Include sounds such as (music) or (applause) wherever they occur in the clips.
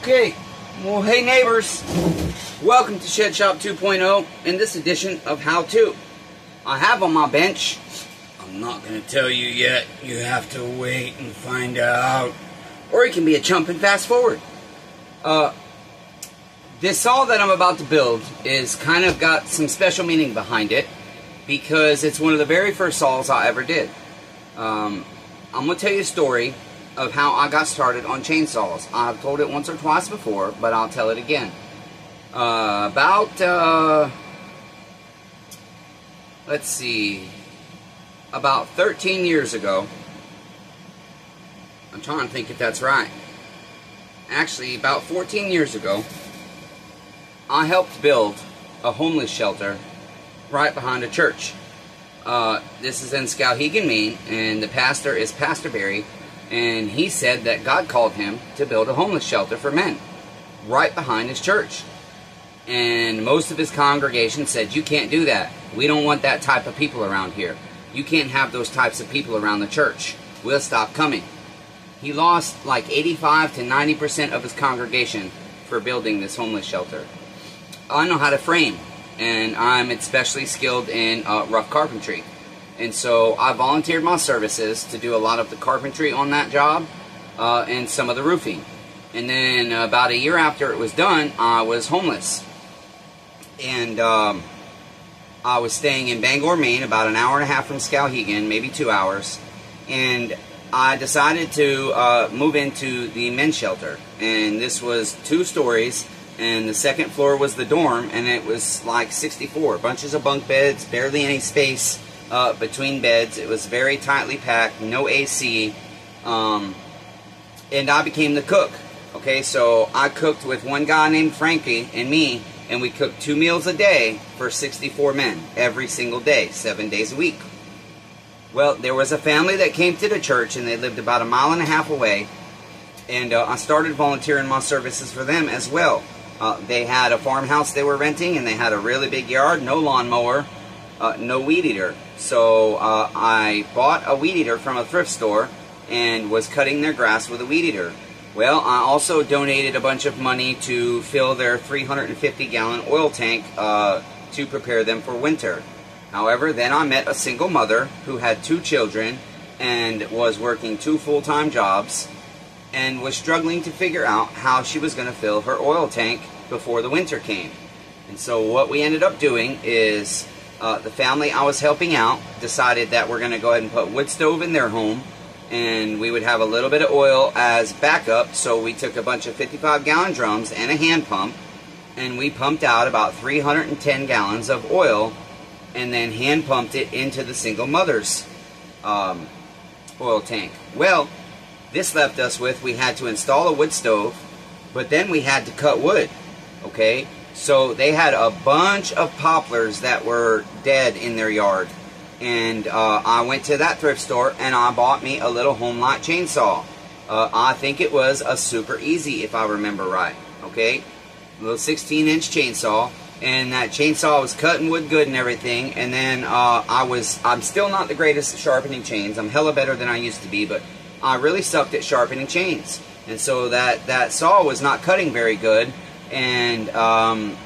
Okay, well, hey neighbors, welcome to Shed Shop 2.0 in this edition of How To. I have on my bench, I'm not going to tell you yet, you have to wait and find out. Or it can be a chump and fast forward. Uh, this saw that I'm about to build is kind of got some special meaning behind it because it's one of the very first saws I ever did. Um, I'm going to tell you a story of how I got started on chainsaws. I've told it once or twice before, but I'll tell it again. Uh, about, uh, let's see, about 13 years ago, I'm trying to think if that's right. Actually, about 14 years ago, I helped build a homeless shelter right behind a church. Uh, this is in Skowhegan, Maine, and the pastor is Pastor Barry, and he said that God called him to build a homeless shelter for men right behind his church. And most of his congregation said, You can't do that. We don't want that type of people around here. You can't have those types of people around the church. We'll stop coming. He lost like 85 to 90% of his congregation for building this homeless shelter. I know how to frame, and I'm especially skilled in uh, rough carpentry. And so I volunteered my services to do a lot of the carpentry on that job uh, and some of the roofing. And then about a year after it was done, I was homeless. And um, I was staying in Bangor, Maine, about an hour and a half from Skowhegan, maybe two hours. And I decided to uh, move into the men's shelter. And this was two stories, and the second floor was the dorm, and it was like 64 bunches of bunk beds, barely any space uh, between beds. It was very tightly packed, no AC, um, and I became the cook. Okay, so I cooked with one guy named Frankie and me, and we cooked two meals a day for 64 men every single day, seven days a week. Well, there was a family that came to the church, and they lived about a mile and a half away, and uh, I started volunteering my services for them as well. Uh, they had a farmhouse they were renting, and they had a really big yard, no lawnmower, uh, no weed eater. So uh, I bought a weed eater from a thrift store and was cutting their grass with a weed eater. Well, I also donated a bunch of money to fill their 350 gallon oil tank uh, to prepare them for winter. However, then I met a single mother who had two children and was working two full time jobs and was struggling to figure out how she was going to fill her oil tank before the winter came. And so, what we ended up doing is uh, the family I was helping out decided that we're going to go ahead and put wood stove in their home and we would have a little bit of oil as backup so we took a bunch of 55 gallon drums and a hand pump and we pumped out about 310 gallons of oil and then hand pumped it into the single mother's um, oil tank. Well, this left us with we had to install a wood stove, but then we had to cut wood. Okay, so they had a bunch of poplars that were dead in their yard. And uh, I went to that thrift store and I bought me a little Homelite chainsaw. Uh, I think it was a Super EZ if I remember right. Okay, a little 16 inch chainsaw. And that chainsaw was cutting wood good and everything. And then uh, I was, I'm still not the greatest at sharpening chains. I'm hella better than I used to be, but I really sucked at sharpening chains. And so that, that saw was not cutting very good and um,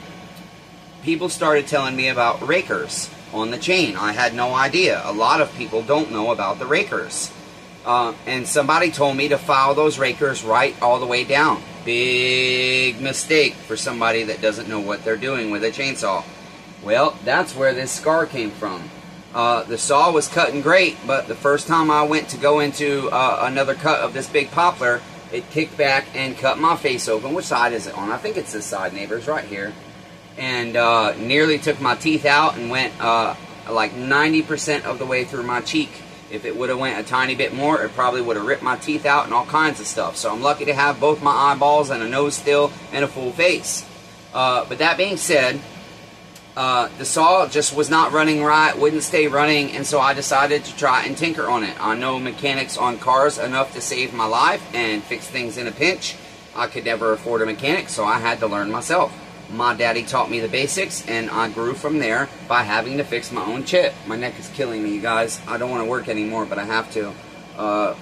people started telling me about rakers on the chain. I had no idea. A lot of people don't know about the rakers. Uh, and somebody told me to file those rakers right all the way down. Big mistake for somebody that doesn't know what they're doing with a chainsaw. Well, that's where this scar came from. Uh, the saw was cutting great, but the first time I went to go into uh, another cut of this big poplar, it kicked back and cut my face open. Which side is it on? I think it's this side, neighbors, right here. And uh, nearly took my teeth out and went uh, like 90% of the way through my cheek. If it would have went a tiny bit more, it probably would have ripped my teeth out and all kinds of stuff. So I'm lucky to have both my eyeballs and a nose still and a full face. Uh, but that being said, uh, the saw just was not running right, wouldn't stay running, and so I decided to try and tinker on it. I know mechanics on cars enough to save my life and fix things in a pinch. I could never afford a mechanic, so I had to learn myself. My daddy taught me the basics, and I grew from there by having to fix my own chip. My neck is killing me, you guys. I don't want to work anymore, but I have to. Uh,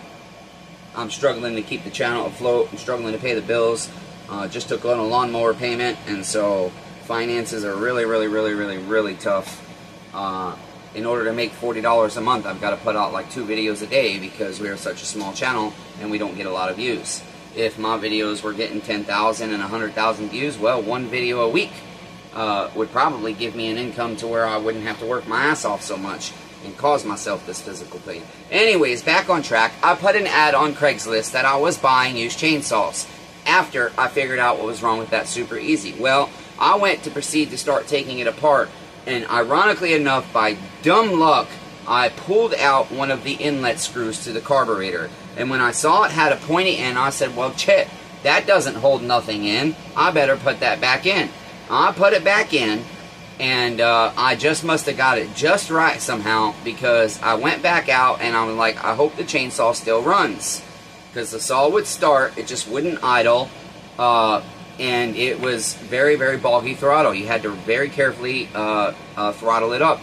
I'm struggling to keep the channel afloat. I'm struggling to pay the bills. Uh, just took on a lawnmower payment, and so finances are really, really, really, really, really tough. Uh, in order to make $40 a month, I've got to put out like two videos a day because we are such a small channel and we don't get a lot of views. If my videos were getting 10,000 and 100,000 views, well, one video a week uh, would probably give me an income to where I wouldn't have to work my ass off so much and cause myself this physical pain. Anyways, back on track, I put an ad on Craigslist that I was buying used chainsaws after I figured out what was wrong with that Super EZ. Well, I went to proceed to start taking it apart and ironically enough, by dumb luck, I pulled out one of the inlet screws to the carburetor. And when I saw it had a pointy end, I said, well, Chet, that doesn't hold nothing in. I better put that back in. I put it back in, and uh, I just must have got it just right somehow because I went back out and I was like, I hope the chainsaw still runs. Because the saw would start, it just wouldn't idle. Uh, and it was very, very boggy throttle. You had to very carefully uh, uh, throttle it up.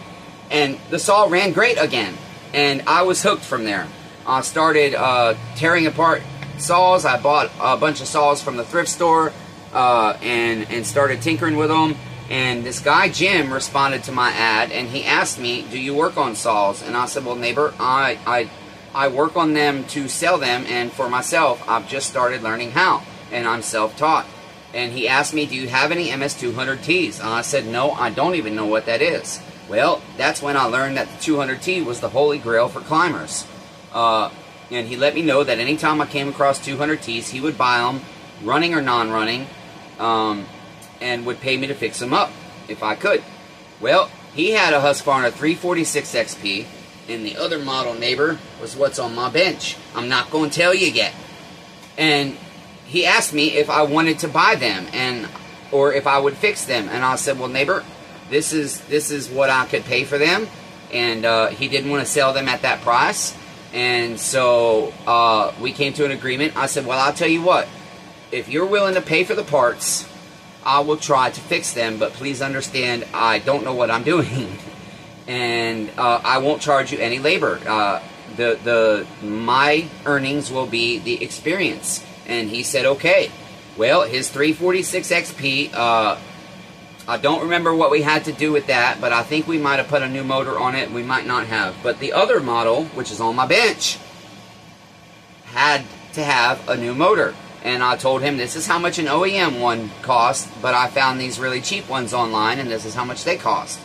And the saw ran great again, and I was hooked from there. I started uh, tearing apart saws. I bought a bunch of saws from the thrift store uh, and, and started tinkering with them. And this guy, Jim, responded to my ad, and he asked me, do you work on saws? And I said, well, neighbor, I, I, I work on them to sell them, and for myself, I've just started learning how, and I'm self-taught and he asked me, do you have any MS200Ts? And I said, no, I don't even know what that is. Well, that's when I learned that the 200T was the holy grail for climbers. Uh, and he let me know that anytime I came across 200Ts, he would buy them, running or non-running, um, and would pay me to fix them up, if I could. Well, he had a Husqvarna 346 XP, and the other model neighbor was what's on my bench. I'm not going to tell you yet. And he asked me if I wanted to buy them and or if I would fix them, and I said, "Well, neighbor, this is this is what I could pay for them," and uh, he didn't want to sell them at that price, and so uh, we came to an agreement. I said, "Well, I'll tell you what, if you're willing to pay for the parts, I will try to fix them, but please understand, I don't know what I'm (laughs) doing, and uh, I won't charge you any labor. Uh, the the my earnings will be the experience." And he said, okay. Well, his 346 XP, uh, I don't remember what we had to do with that, but I think we might have put a new motor on it. We might not have. But the other model, which is on my bench, had to have a new motor. And I told him this is how much an OEM one cost, but I found these really cheap ones online, and this is how much they cost.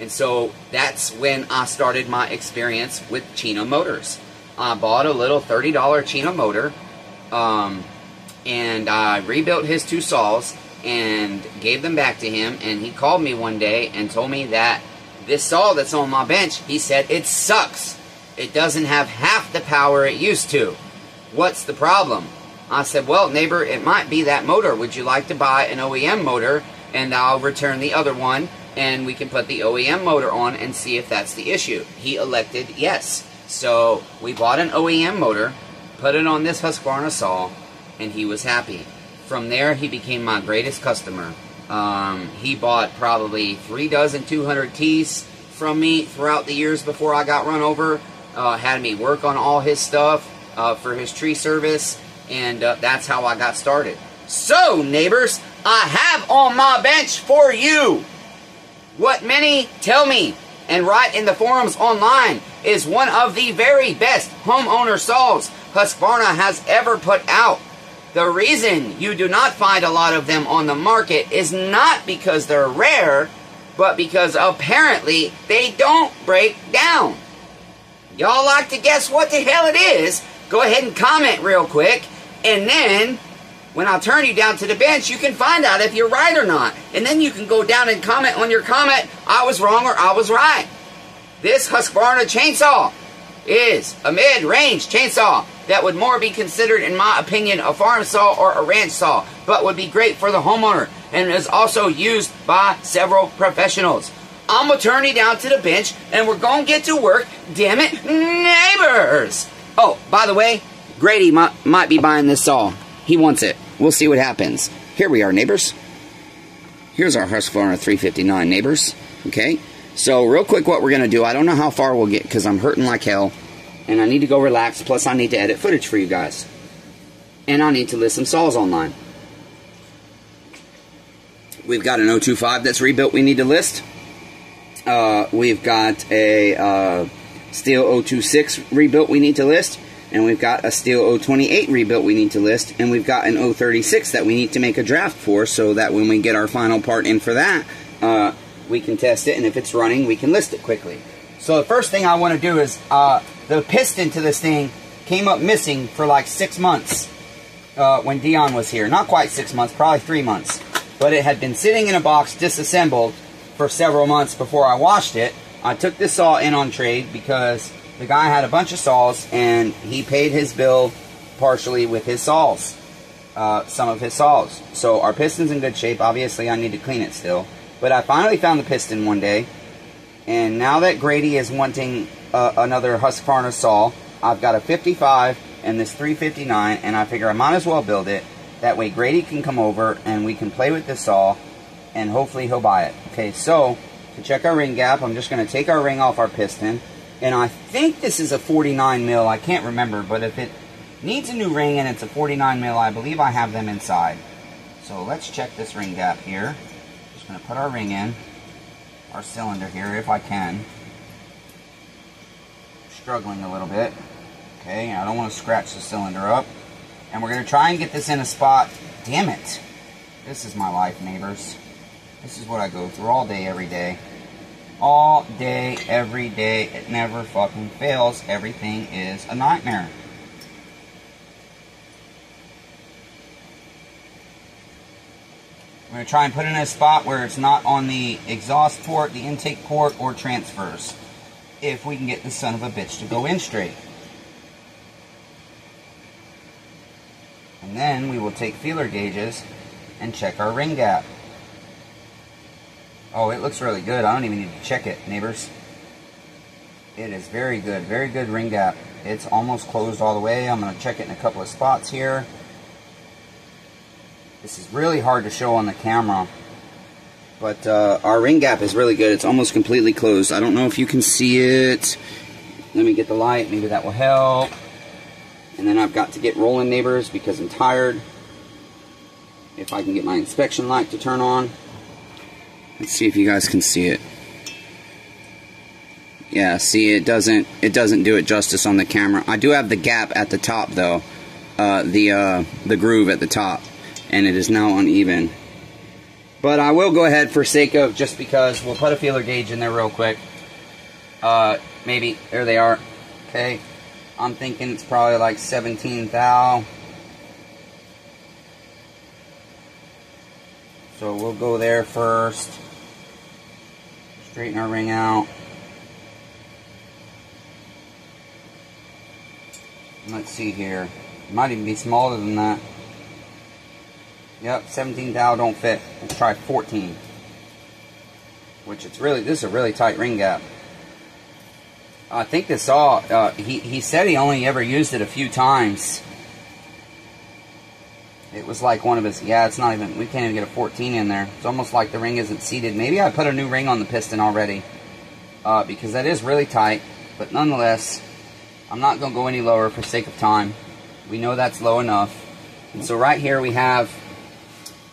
And so that's when I started my experience with Chino Motors. I bought a little $30 Chino motor um, and I rebuilt his two saws and gave them back to him. And he called me one day and told me that this saw that's on my bench, he said, it sucks. It doesn't have half the power it used to. What's the problem? I said, well, neighbor, it might be that motor. Would you like to buy an OEM motor? And I'll return the other one, and we can put the OEM motor on and see if that's the issue. He elected yes. So we bought an OEM motor, put it on this Husqvarna saw, and he was happy. From there, he became my greatest customer. Um, he bought probably three dozen 200Ts from me throughout the years before I got run over. Uh, had me work on all his stuff uh, for his tree service, and uh, that's how I got started. So, neighbors, I have on my bench for you what many tell me and right in the forums online is one of the very best homeowner saws Husqvarna has ever put out. The reason you do not find a lot of them on the market is not because they're rare, but because apparently they don't break down. Y'all like to guess what the hell it is? Go ahead and comment real quick, and then when I'll turn you down to the bench, you can find out if you're right or not. And then you can go down and comment on your comment, I was wrong or I was right. This Husqvarna chainsaw is a mid-range chainsaw that would more be considered, in my opinion, a farm saw or a ranch saw, but would be great for the homeowner and is also used by several professionals. I'm gonna turn you down to the bench and we're gonna get to work, damn it, neighbors! Oh, by the way, Grady might, might be buying this saw. He wants it. We'll see what happens. Here we are, neighbors. Here's our Husqvarna 359 neighbors. Okay, so real quick what we're going to do, I don't know how far we'll get because I'm hurting like hell and I need to go relax. Plus, I need to edit footage for you guys. And I need to list some saws online. We've got an 025 that's rebuilt we need to list. Uh, we've got a uh, Stihl 026 rebuilt we need to list. And we've got a Stihl 028 rebuilt we need to list. And we've got an 036 that we need to make a draft for so that when we get our final part in for that, uh, we can test it. And if it's running, we can list it quickly. So the first thing I want to do is uh, the piston to this thing came up missing for like six months uh, when Dion was here. Not quite six months, probably three months. But it had been sitting in a box disassembled for several months before I washed it. I took this saw in on trade because the guy had a bunch of saws and he paid his bill partially with his saws. Uh, some of his saws. So our piston's in good shape. Obviously, I need to clean it still. But I finally found the piston one day. And now that Grady is wanting uh, another Husqvarna saw, I've got a 55 and this 359, and I figure I might as well build it. That way Grady can come over and we can play with this saw, and hopefully he'll buy it. Okay, so to check our ring gap, I'm just going to take our ring off our piston, and I think this is a 49 mil. I can't remember, but if it needs a new ring and it's a 49 mil, I believe I have them inside. So let's check this ring gap here. Just going to put our ring in, our cylinder here if I can. Struggling a little bit. Okay, I don't want to scratch the cylinder up. And we're going to try and get this in a spot. Damn it. This is my life, neighbors. This is what I go through all day, every day. All day, every day. It never fucking fails. Everything is a nightmare. I'm going to try and put in a spot where it's not on the exhaust port, the intake port, or transfers. If we can get the son of a bitch to go in straight. And then we will take feeler gauges and check our ring gap. Oh, it looks really good. I don't even need to check it, neighbors. It is very good. Very good ring gap. It's almost closed all the way. I'm going to check it in a couple of spots here. This is really hard to show on the camera. But uh, our ring gap is really good. It's almost completely closed. I don't know if you can see it. Let me get the light. Maybe that will help. And then I've got to get rolling neighbors because I'm tired. If I can get my inspection light to turn on. Let's see if you guys can see it. Yeah, see it doesn't it doesn't do it justice on the camera. I do have the gap at the top though. Uh, the uh, the groove at the top and it is now uneven. But I will go ahead for sake of just because we'll put a feeler gauge in there real quick. Uh, maybe there they are. Okay. I'm thinking it's probably like 17 thou. So we'll go there first. Straighten our ring out. Let's see here. It might even be smaller than that. Yep, 17 thou don't fit. Let's try 14. Which it's really, this is a really tight ring gap. I think this saw, uh, he, he said he only ever used it a few times. It was like one of his, yeah, it's not even, we can't even get a 14 in there. It's almost like the ring isn't seated. Maybe I put a new ring on the piston already. Uh, because that is really tight. But nonetheless, I'm not going to go any lower for sake of time. We know that's low enough. And so right here we have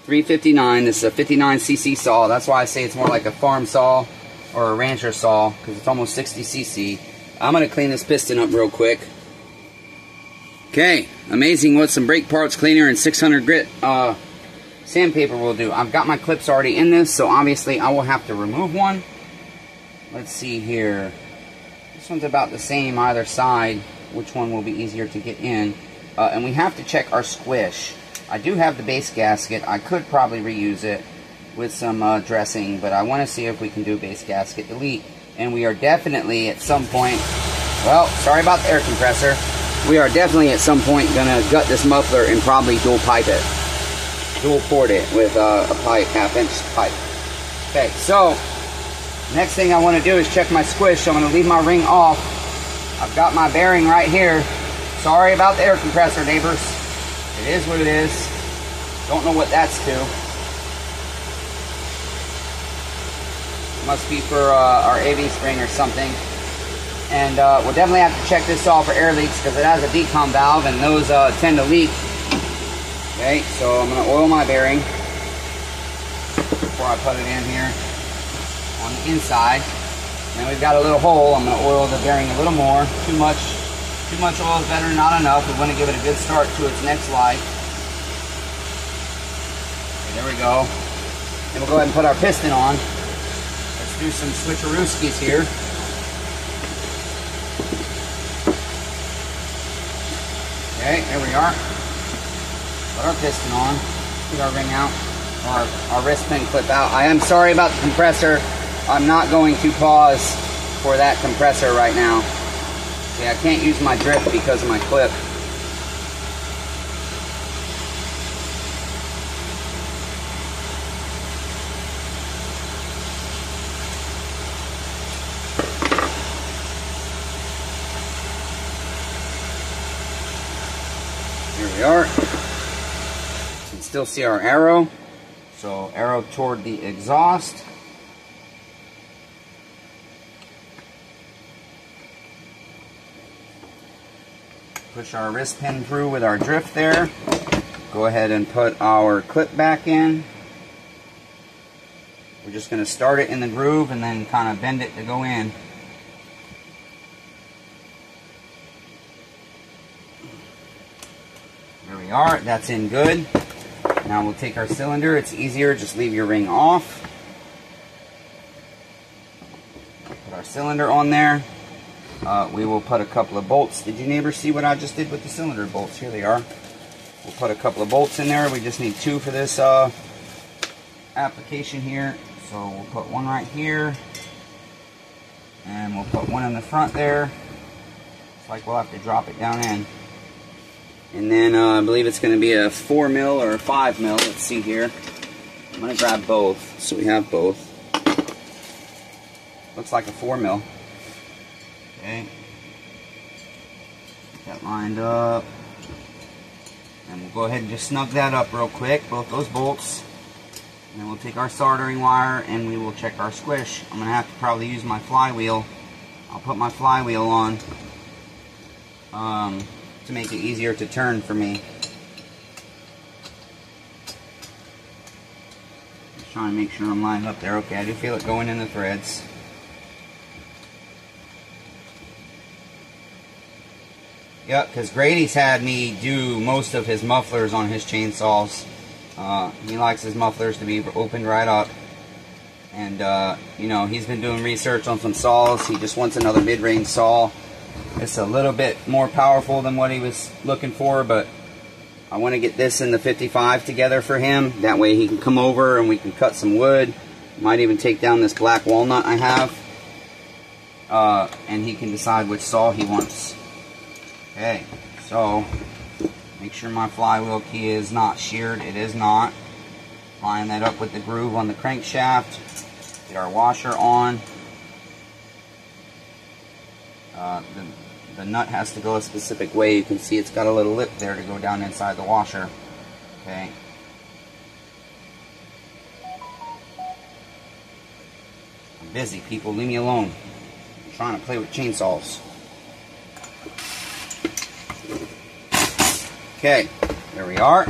359. This is a 59cc saw. That's why I say it's more like a farm saw or a rancher saw because it's almost 60 cc. I'm going to clean this piston up real quick. Okay, amazing what some brake parts cleaner and 600 grit uh, sandpaper will do. I've got my clips already in this, so obviously I will have to remove one. Let's see here. This one's about the same either side. Which one will be easier to get in? Uh, and we have to check our squish. I do have the base gasket. I could probably reuse it with some uh, dressing, but I want to see if we can do base gasket delete. And we are definitely at some point, well, sorry about the air compressor. We are definitely at some point to gut this muffler and probably dual pipe it. Dual port it with uh, a pipe, half inch pipe. Okay, so next thing I want to do is check my squish. I'm to leave my ring off. I've got my bearing right here. Sorry about the air compressor, neighbors. It is what it is. Don't know what that's to. Must be for uh, our AV spring or something. And uh, we'll definitely have to check this off for air leaks because it has a decom valve and those uh, tend to leak. Okay, so I'm going to oil my bearing. before I put it in here on the inside. And we've got a little hole. I'm going to oil the bearing a little more. Too much, too much oil is better, not enough. We want to give it a good start to its next life. Okay, there we go. And we'll go ahead and put our piston on. Let's do some switcherooskies here. Okay, there we are. Put our piston on. Get our ring out. Our, our wrist pin clip out. I am sorry about the compressor. I'm not going to pause for that compressor right now. See, I can't use my drift because of my clip. Here we are. You can still see our arrow. So arrow toward the exhaust. Push our wrist pin through with our drift there. Go ahead and put our clip back in. We're just going to start it in the groove and then kind of bend it to go in. We are. That's in good. Now we'll take our cylinder. It's easier. Just leave your ring off. Put our cylinder on there. Uh, we will put a couple of bolts. Did you neighbor see what I just did with the cylinder bolts? Here they are. We'll put a couple of bolts in there. We just need two for this uh, application here. So we'll put one right here. And we'll put one in the front there. It's like we'll have to drop it down in. And then uh, I believe it's going to be a 4 mil or a 5 mil. Let's see here. I'm going to grab both so we have both. Looks like a 4 mil. Okay. Get that lined up. And we'll go ahead and just snug that up real quick, both those bolts. And then we'll take our soldering wire and we will check our squish. I'm going to have to probably use my flywheel. I'll put my flywheel on. Um, to make it easier to turn for me. Just trying to make sure I'm lined up there. Okay, I do feel it going in the threads. Yep, because Grady's had me do most of his mufflers on his chainsaws. Uh, he likes his mufflers to be opened right up. And, uh, you know, he's been doing research on some saws. He just wants another mid-range saw. It's a little bit more powerful than what he was looking for, but I want to get this in the 55 together for him. That way he can come over and we can cut some wood. Might even take down this black walnut I have. Uh, and he can decide which saw he wants. Okay, so make sure my flywheel key is not sheared. It is not. Line that up with the groove on the crankshaft. Get our washer on. Uh, the, the nut has to go a specific way. You can see it's got a little lip there to go down inside the washer. Okay. I'm busy, people. Leave me alone. I'm trying to play with chainsaws. Okay, there we are.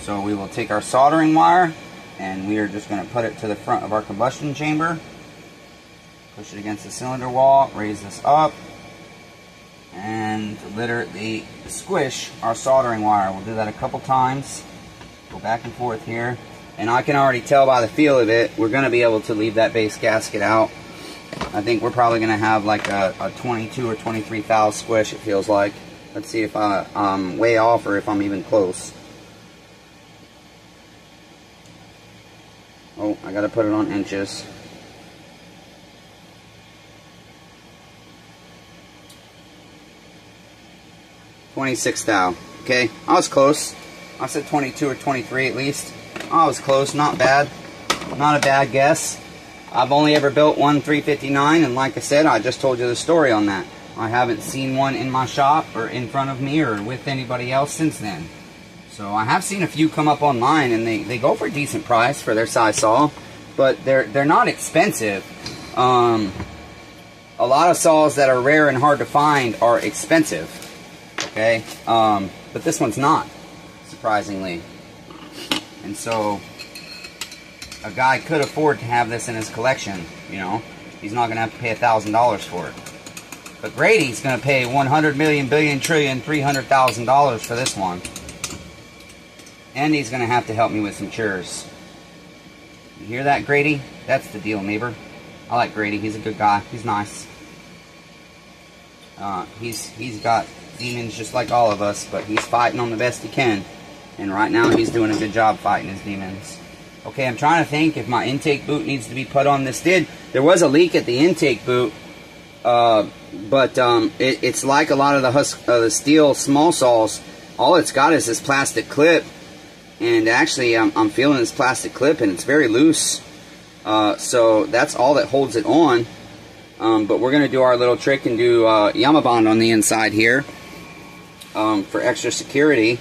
So we will take our soldering wire and we are just going to put it to the front of our combustion chamber. Push it against the cylinder wall, raise this up, and literally squish our soldering wire. We'll do that a couple times. Go back and forth here. And I can already tell by the feel of it, we're going to be able to leave that base gasket out. I think we're probably going to have like a, a 22 or 23 thou squish, it feels like. Let's see if I, I'm way off or if I'm even close. Oh, I got to put it on inches. Twenty-six thou. Okay, I was close. I said 22 or 23 at least. I was close, not bad. Not a bad guess. I've only ever built one 359, and like I said, I just told you the story on that. I haven't seen one in my shop or in front of me or with anybody else since then. So I have seen a few come up online, and they, they go for a decent price for their size saw, but they're they're not expensive. Um, a lot of saws that are rare and hard to find are expensive. Okay, um, but this one's not, surprisingly. And so a guy could afford to have this in his collection, you know. He's not going to have to pay a $1,000 for it. But Grady's going to pay 100 million, billion, trillion, $300,000 for this one. And he's going to have to help me with some chores. You hear that, Grady? That's the deal, neighbor. I like Grady. He's a good guy. He's nice. Uh, he's he's got demons just like all of us, but he's fighting on the best he can. And right now, he's doing a good job fighting his demons. Okay, I'm trying to think if my intake boot needs to be put on. This did. There was a leak at the intake boot, uh, but um, it, it's like a lot of the, husk, uh, the Stihl small saws. All it's got is this plastic clip, and actually, I'm, I'm feeling this plastic clip, and it's very loose. Uh, so that's all that holds it on. Um, but we're going to do our little trick and do uh, Yamabond on the inside here um, for extra security.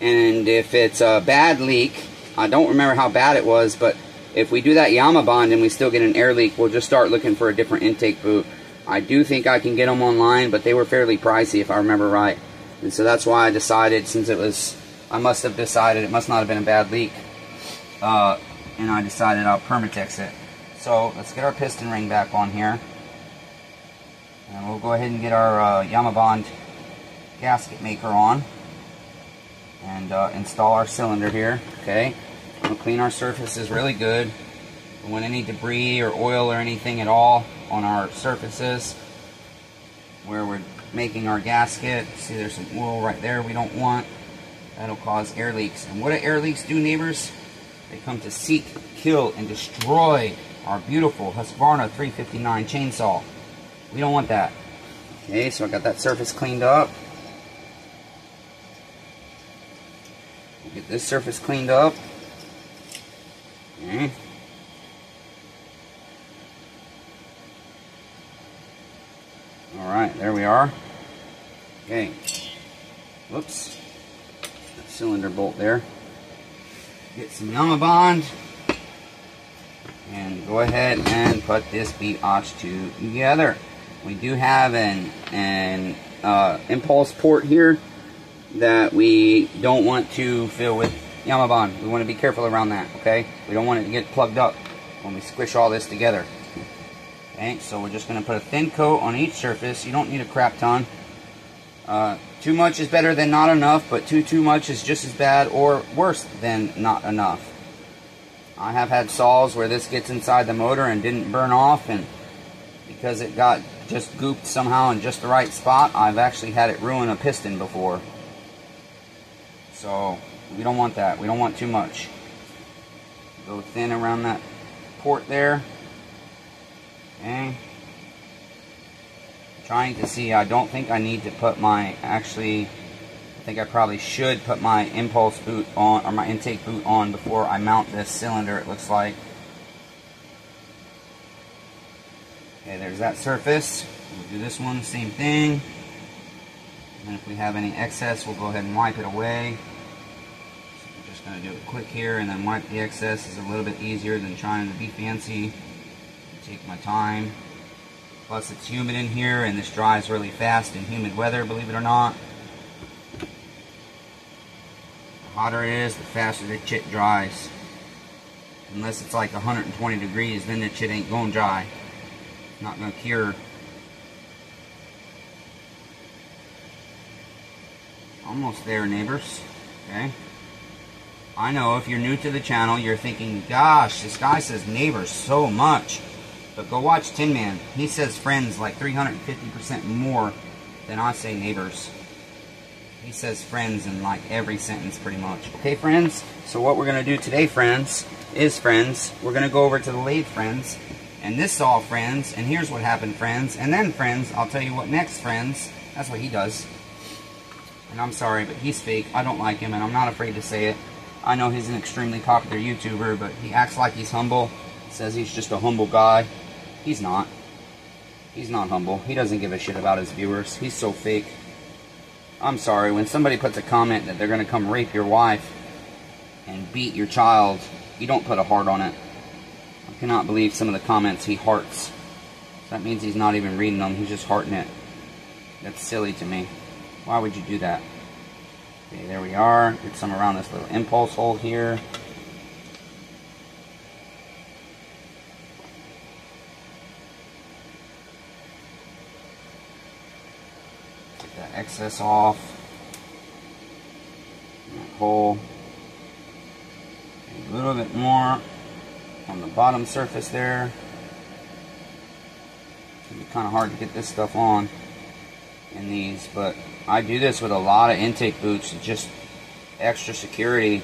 And if it's a bad leak, I don't remember how bad it was, but if we do that Yamabond and we still get an air leak, we'll just start looking for a different intake boot. I do think I can get them online, but they were fairly pricey if I remember right. And so that's why I decided, since it was, I must have decided it must not have been a bad leak. Uh, and I decided I'll Permatex it. So let's get our piston ring back on here. And we'll go ahead and get our uh, Yamabond gasket maker on. And uh, install our cylinder here. Okay. We'll clean our surfaces really good. Don't want any debris or oil or anything at all on our surfaces where we're making our gasket. See there's some oil right there we don't want. That'll cause air leaks. And what do air leaks do, neighbors? They come to seek, kill, and destroy our beautiful Husqvarna 359 chainsaw. We don't want that. Okay, so I got that surface cleaned up. Get this surface cleaned up. Okay. Alright, there we are. Okay. Whoops. That cylinder bolt there. Get some Yama Bond. and go ahead and put this biatch together. We do have an, an uh, impulse port here that we don't want to fill with Yamabond. We want to be careful around that, okay? We don't want it to get plugged up when we squish all this together. Okay, so we're just going to put a thin coat on each surface. You don't need a crap ton. Uh, too much is better than not enough, but too too much is just as bad or worse than not enough. I have had saws where this gets inside the motor and didn't burn off and because it got just gooped somehow in just the right spot, I've actually had it ruin a piston before. So, we don't want that. We don't want too much. Go thin around that port there. Okay. Trying to see, I don't think I need to put my, actually, I think I probably should put my impulse boot on, or my intake boot on before I mount this cylinder, it looks like. Okay, there's that surface. We'll do this one, same thing. And if we have any excess, we'll go ahead and wipe it away. Just going to do it quick here and then wipe the excess. is a little bit easier than trying to be fancy. Take my time. Plus it's humid in here and this dries really fast in humid weather, believe it or not The hotter it is, the faster the chit dries. Unless it's like 120 degrees, then the chit ain't going to dry. Not going to cure. Almost there, neighbors. Okay. I know if you're new to the channel, you're thinking, gosh, this guy says neighbors so much. But go watch Tin Man. He says friends like 350% more than I say neighbors. He says friends in like every sentence pretty much. Okay, friends? So what we're going to do today, friends, is friends, we're going to go over to the lathe, friends. And this saw, friends, and here's what happened, friends. And then, friends, I'll tell you what next, friends. That's what he does. And I'm sorry, but he's fake. I don't like him, and I'm not afraid to say it. I know he's an extremely popular YouTuber, but he acts like he's humble. Says he's just a humble guy. He's not. He's not humble. He doesn't give a shit about his viewers. He's so fake. I'm sorry, when somebody puts a comment that they're going to come rape your wife and beat your child, you don't put a heart on it. I cannot believe some of the comments he hearts. That means he's not even reading them, he's just hearting it. That's silly to me. Why would you do that? Okay, there we are. Get some around this little impulse hole here. Get that excess off. That hole. A little bit more on the bottom surface there. Be kind of hard to get this stuff on in these, but I do this with a lot of intake boots, just extra security,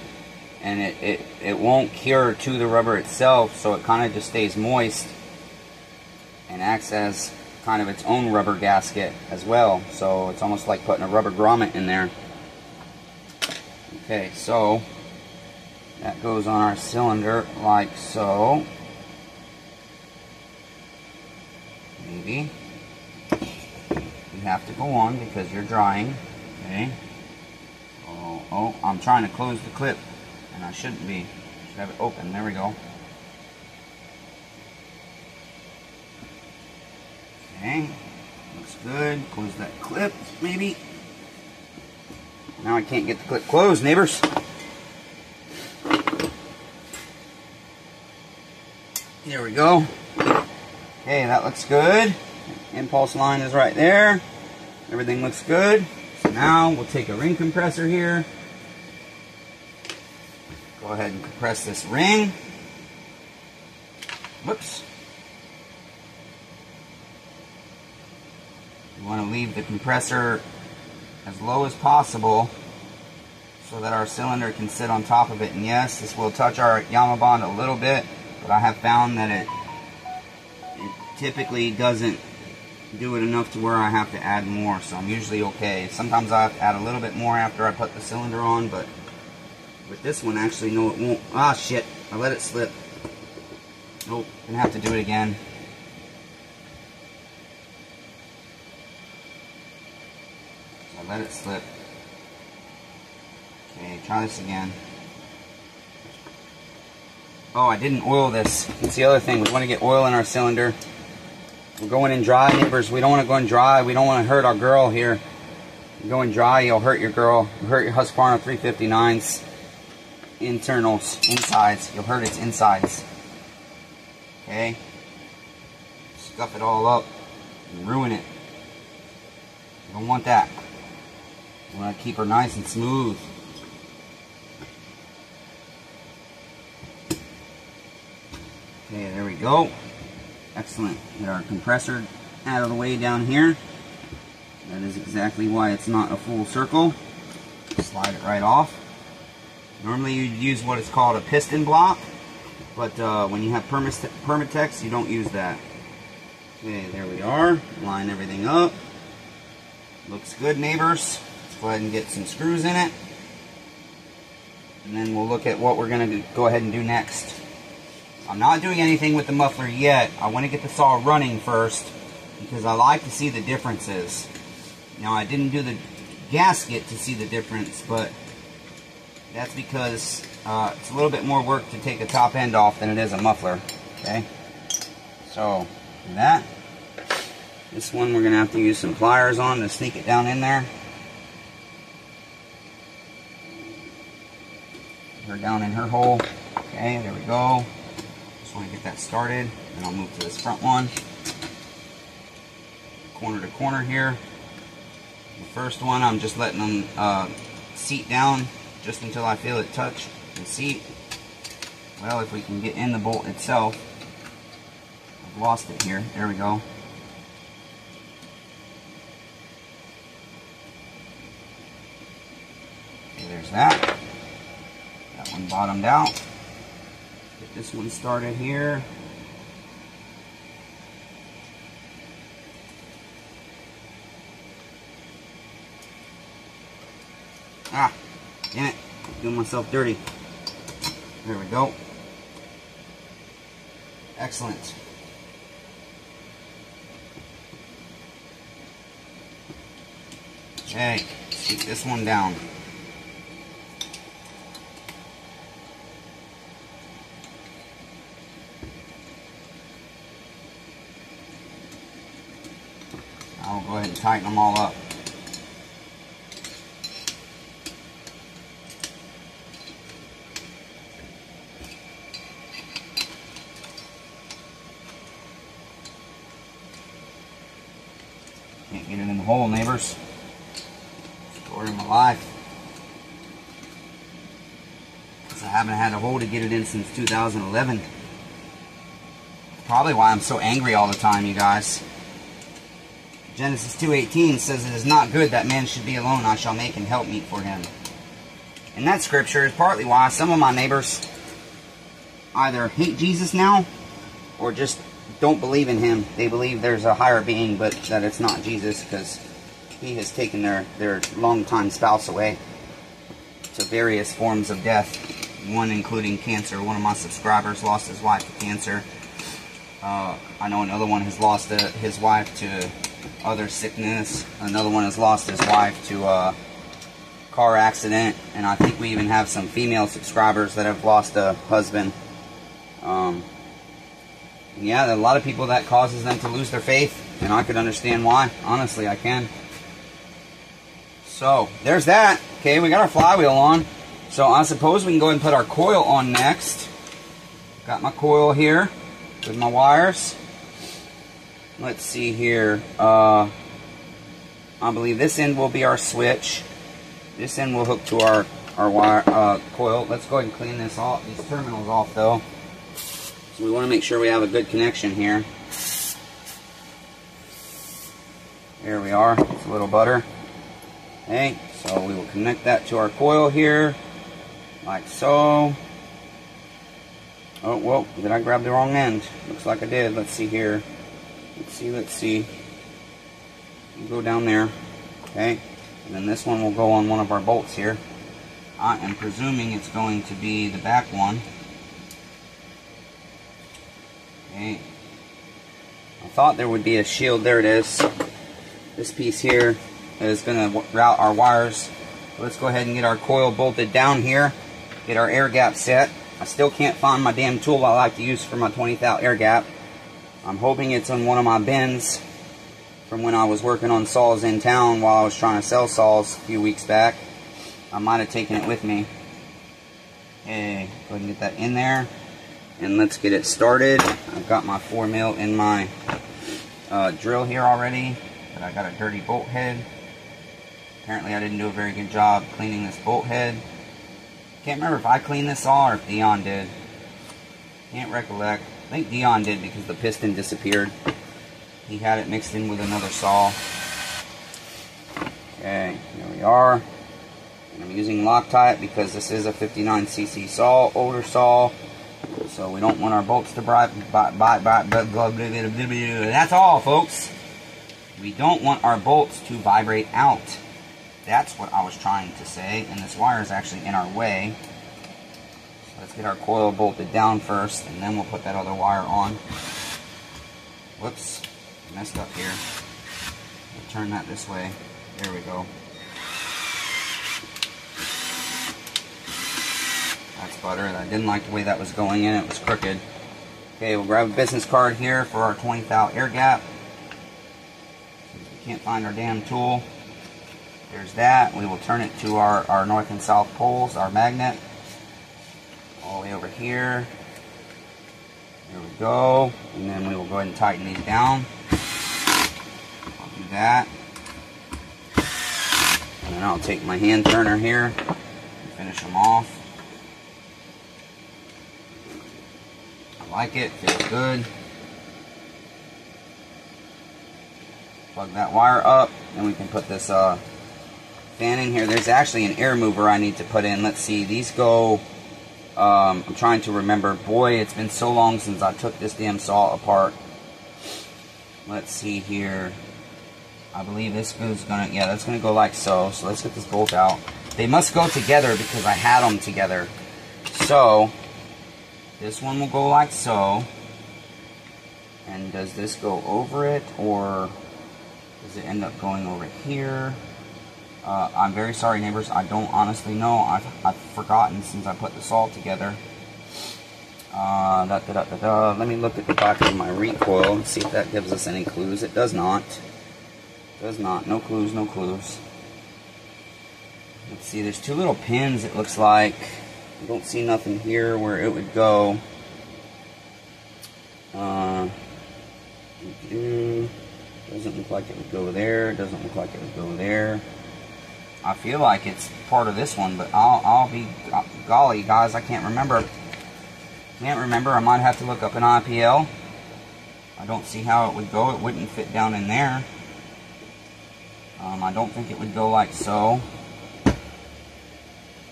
and it, it, it won't cure to the rubber itself, so it kind of just stays moist and acts as kind of its own rubber gasket as well. So it's almost like putting a rubber grommet in there. Okay, so that goes on our cylinder like so. Maybe. Have to go on because you're drying. Okay. Oh, oh, I'm trying to close the clip and I shouldn't be. Should have it open. There we go. Okay. Looks good. Close that clip, maybe. Now I can't get the clip closed, neighbors. There we go. Okay, that looks good. Impulse line is right there. Everything looks good. So now we'll take a ring compressor here. Go ahead and compress this ring. Whoops. You want to leave the compressor as low as possible so that our cylinder can sit on top of it. And yes, this will touch our Yamabond a little bit, but I have found that it, it typically doesn't do it enough to where I have to add more, so I'm usually okay. Sometimes I have to add a little bit more after I put the cylinder on, but with this one, actually, no, it won't. Ah, shit, I let it slip. Nope, gonna have to do it again. I let it slip. Okay, try this again. Oh, I didn't oil this. That's the other thing. We want to get oil in our cylinder. We're going in dry, neighbors. We don't want to go in dry. We don't want to hurt our girl here. You go in dry, you'll hurt your girl. You'll hurt your Husqvarna 359's internals, insides. You'll hurt its insides. Okay? Scuff it all up and ruin it. You don't want that. You want to keep her nice and smooth. Okay, there we go. Excellent. Get our compressor out of the way down here. That is exactly why it's not a full circle. Slide it right off. Normally you'd use what is called a piston block, but uh, when you have Permatex, you don't use that. Okay, there we are. Line everything up. Looks good, neighbors. Let's go ahead and get some screws in it. And then we'll look at what we're going to go ahead and do next. I'm not doing anything with the muffler yet. I want to get the saw running first because I like to see the differences. Now I didn't do the gasket to see the difference, but that's because uh, it's a little bit more work to take the top end off than it is a muffler. Okay, so that. This one we're going to have to use some pliers on to sneak it down in there. Her down in her hole. Okay, there we go. Just want to get that started, and I'll move to this front one. Corner to corner here. The first one, I'm just letting them uh, seat down just until I feel it touch the seat. Well, if we can get in the bolt itself, I've lost it here. There we go. Okay, there's that. That one bottomed out. Get this one started here. Ah, damn it. Doing myself dirty. There we go. Excellent. Okay, keep this one down. I'll go ahead and tighten them all up. Can't get it in the hole, neighbors. story of my life. I haven't had a hole to get it in since 2011. Probably why I'm so angry all the time, you guys. Genesis 2.18 says, It is not good that man should be alone. I shall make an help meet for him. And that scripture is partly why some of my neighbors either hate Jesus now or just don't believe in him. They believe there's a higher being, but that it's not Jesus because he has taken their, their longtime spouse away to various forms of death, one including cancer. One of my subscribers lost his wife to cancer. Uh, I know another one has lost uh, his wife to other sickness. Another one has lost his wife to a car accident. And I think we even have some female subscribers that have lost a husband. Um, yeah, a lot of people that causes them to lose their faith. And I could understand why. Honestly, I can. So, there's that. Okay, we got our flywheel on. So, I suppose we can go ahead and put our coil on next. Got my coil here with my wires. Let's see here. Uh, I believe this end will be our switch. This end will hook to our, our wire uh, coil. Let's go ahead and clean this off, these terminals off though. So we want to make sure we have a good connection here. There we are. It's a little butter. Okay, so we will connect that to our coil here, like so. Oh, well, did I grab the wrong end? Looks like I did. Let's see here. Let's see, let's see. You go down there. Okay, and then this one will go on one of our bolts here. I am presuming it's going to be the back one. Okay. I thought there would be a shield. There it is. This piece here is going to route our wires. Let's go ahead and get our coil bolted down here. Get our air gap set. I still can't find my damn tool I like to use for my 20 thou air gap. I'm hoping it's in one of my bins from when I was working on saws in town while I was trying to sell saws a few weeks back. I might have taken it with me. Okay, go ahead and get that in there. And let's get it started. I've got my 4 mil in my uh, drill here already. But I got a dirty bolt head. Apparently I didn't do a very good job cleaning this bolt head. Can't remember if I cleaned this all or if Dion did. Can't recollect. I think Dion did because the piston disappeared. He had it mixed in with another saw. Okay, here we are. And I'm using Loctite because this is a 59cc saw, older saw. So we don't want our bolts to bite, bite, bite, blah. That's all, folks. We don't want our bolts to vibrate out. That's what I was trying to say, and this wire is actually in our way. Let's get our coil bolted down first, and then we'll put that other wire on. Whoops, messed up here. We'll turn that this way. There we go. That's butter. I didn't like the way that was going in. It was crooked. Okay, we'll grab a business card here for our 20 thou air gap. We can't find our damn tool. There's that. We will turn it to our, our north and south poles, our magnet. All the way over here. There we go. And then we will go ahead and tighten these down. I'll do that. And then I'll take my hand turner here and finish them off. I like it, feels good. Plug that wire up, and we can put this uh, fan in here. There's actually an air mover I need to put in. Let's see, these go, um, I'm trying to remember. Boy, it's been so long since I took this damn saw apart. Let's see here. I believe this goes gonna, yeah, that's gonna go like so. So let's get this bolt out. They must go together because I had them together. So, this one will go like so. And does this go over it or does it end up going over here? Uh, I'm very sorry, neighbors. I don't honestly know. I've, I've forgotten since I put this all together. Uh, da, da, da, Let me look at the back of my recoil and see if that gives us any clues. It does not. Does not. No clues, no clues. Let's see, there's two little pins, it looks like. I don't see nothing here where it would go. Uh, doesn't look like it would go there. Doesn't look like it would go there. I feel like it's part of this one, but I'll, I'll be, golly, guys, I can't remember. Can't remember. I might have to look up an IPL. I don't see how it would go. It wouldn't fit down in there. Um, I don't think it would go like so.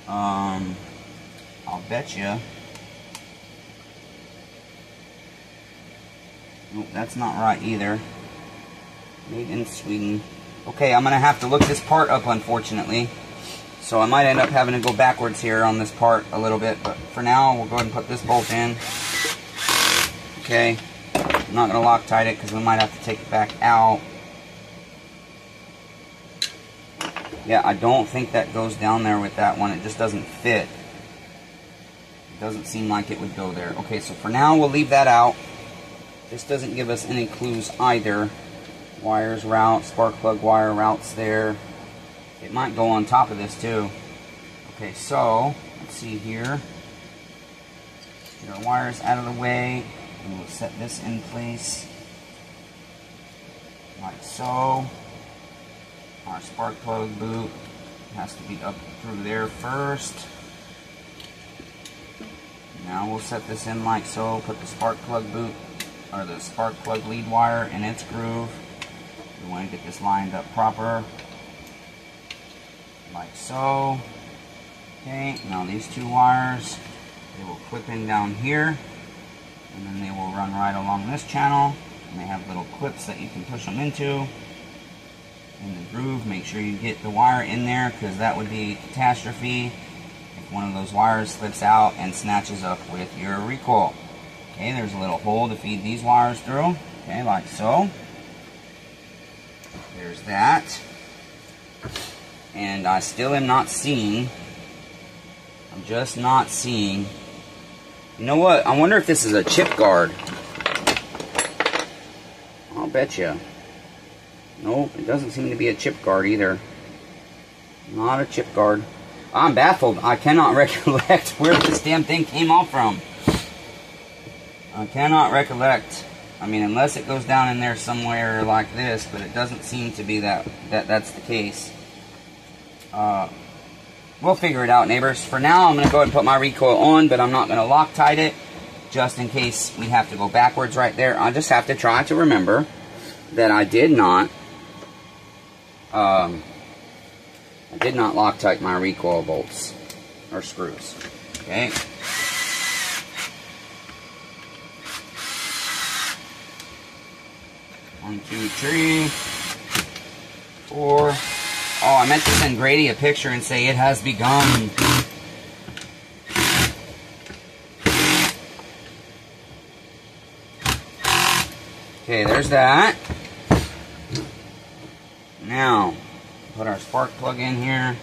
Um, I'll bet you. Nope, that's not right either. Made in Sweden. Okay, I'm going to have to look this part up, unfortunately. So I might end up having to go backwards here on this part a little bit. But for now, we'll go ahead and put this bolt in. Okay. I'm not going to Loctite it because we might have to take it back out. Yeah, I don't think that goes down there with that one. It just doesn't fit. It doesn't seem like it would go there. Okay, so for now, we'll leave that out. This doesn't give us any clues either. Wires, route, spark plug wire routes there. It might go on top of this too. Okay, so, let's see here. Get our wires out of the way. And we'll set this in place. Like so. Our spark plug boot has to be up through there first. Now we'll set this in like so. Put the spark plug boot or the spark plug lead wire in its groove. We want to get this lined up proper. Like so. Okay, now these two wires, they will clip in down here. And then they will run right along this channel. And they have little clips that you can push them into in the groove. Make sure you get the wire in there because that would be catastrophe if one of those wires slips out and snatches up with your recoil. Okay, there's a little hole to feed these wires through. Okay, like so. There's that. And I still am not seeing, I'm just not seeing, you know what, I wonder if this is a chip guard. I'll bet you. Nope, it doesn't seem to be a chip guard either. Not a chip guard. I'm baffled. I cannot (laughs) recollect where this damn thing came off from. I cannot recollect. I mean, unless it goes down in there somewhere like this, but it doesn't seem to be that, that that's the case. Uh, we'll figure it out, neighbors. For now, I'm going to go ahead and put my recoil on, but I'm not going to Loctite it, just in case we have to go backwards right there. I just have to try to remember that I did not um, I did not Loctite my recoil bolts or screws. Okay. One, two, three, four. Oh, I meant to send Grady a picture and say it has begun. Okay, there's that. Now, put our spark plug in here.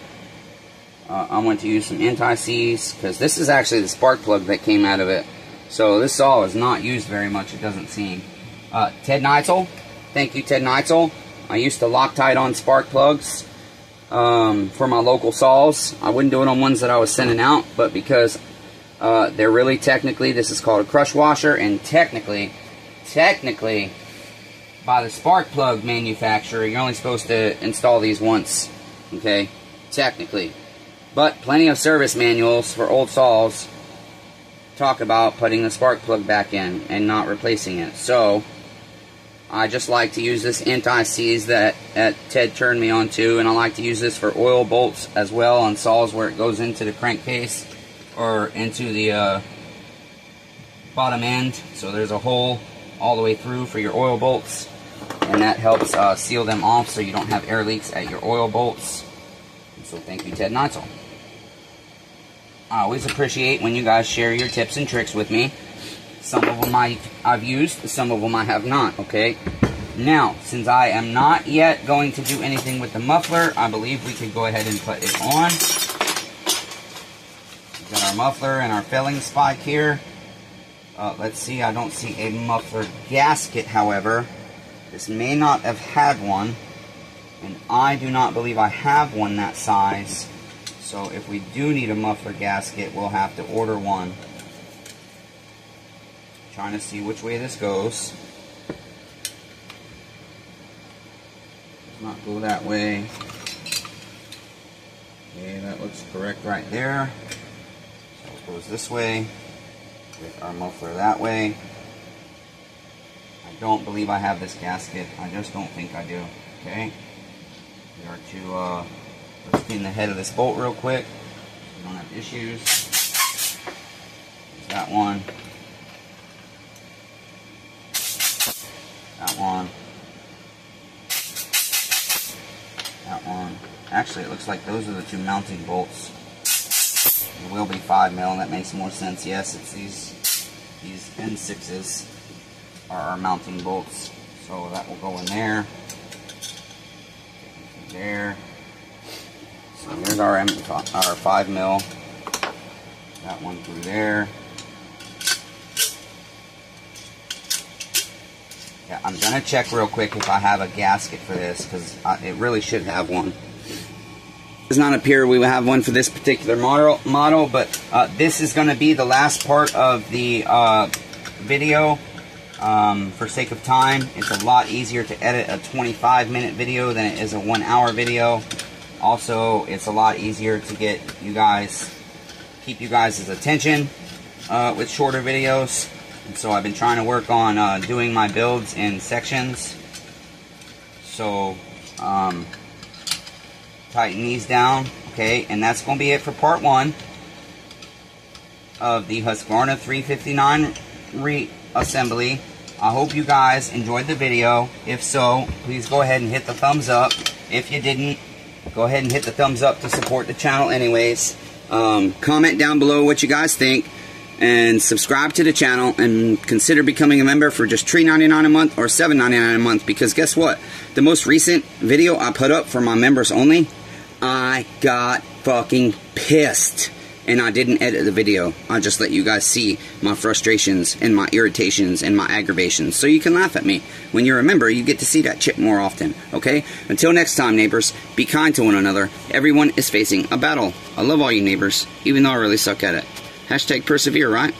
Uh, I want to use some anti-seize because this is actually the spark plug that came out of it. So this saw is not used very much, it doesn't seem. Uh, Ted Neitzel, thank you Ted Neitzel. I used to Loctite on spark plugs um, for my local saws. I wouldn't do it on ones that I was sending out, but because uh, they're really technically, this is called a crush washer, and technically, technically, by the spark plug manufacturer, you're only supposed to install these once, okay, technically. But plenty of service manuals for old saws talk about putting the spark plug back in and not replacing it. So, I just like to use this anti-seize that, that Ted turned me on to, and I like to use this for oil bolts as well on saws where it goes into the crankcase or into the uh, bottom end. So there's a hole all the way through for your oil bolts and that helps uh, seal them off so you don't have air leaks at your oil bolts. So thank you, Ted Neitzel. I always appreciate when you guys share your tips and tricks with me. Some of them I, I've used, some of them I have not, okay? Now, since I am not yet going to do anything with the muffler, I believe we could go ahead and put it on. We've got our muffler and our felling spike here. Uh, let's see, I don't see a muffler gasket, however. This may not have had one, and I do not believe I have one that size. So if we do need a muffler gasket, we'll have to order one. Trying to see which way this goes. Not go that way. Okay, that looks correct right there. So it goes this way with our muffler that way. I don't believe I have this gasket. I just don't think I do. Okay. We are to uh, let's clean the head of this bolt real quick. We don't have issues. There's that one. That one. That one. Actually, it looks like those are the two mounting bolts. It will be 5 mil, and that makes more sense. Yes, it's these these M6s are our mounting bolts. So that will go in there. There. So here's our our 5 mil. That one through there. I'm gonna check real quick if I have a gasket for this because it really should have one. Does not appear we will have one for this particular model, model but uh, this is to be the last part of the uh, video. Um, for sake of time, it's a lot easier to edit a 25 minute video than it is a one hour video. Also, it's a lot easier to get you guys, keep you guys' attention uh, with shorter videos. And so I've been trying to work on uh, doing my builds in sections. So, um, tighten these down. Okay, and that's going to be it for part one of the Husqvarna 359 reassembly. I hope you guys enjoyed the video. If so, please go ahead and hit the thumbs up. If you didn't, go ahead and hit the thumbs up to support the channel anyways. Um, comment down below what you guys think and subscribe to the channel and consider becoming a member for just $3.99 a month or $7.99 a month because guess what? The most recent video I put up for my members only, I got fucking pissed and I didn't edit the video. I just let you guys see my frustrations and my irritations and my aggravations so you can laugh at me. When you're a member, you get to see that shit more often, okay? Until next time, neighbors, be kind to one another. Everyone is facing a battle. I love all you neighbors, even though I really suck at it. Hashtag persevere, right?